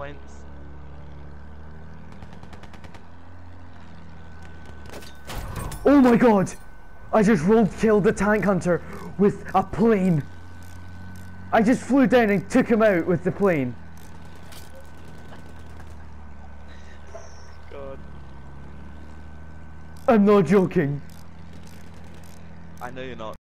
points. Oh my god! I just rolled killed the tank hunter with a plane. I just flew down and took him out with the plane. God. I'm not joking. I know you're not.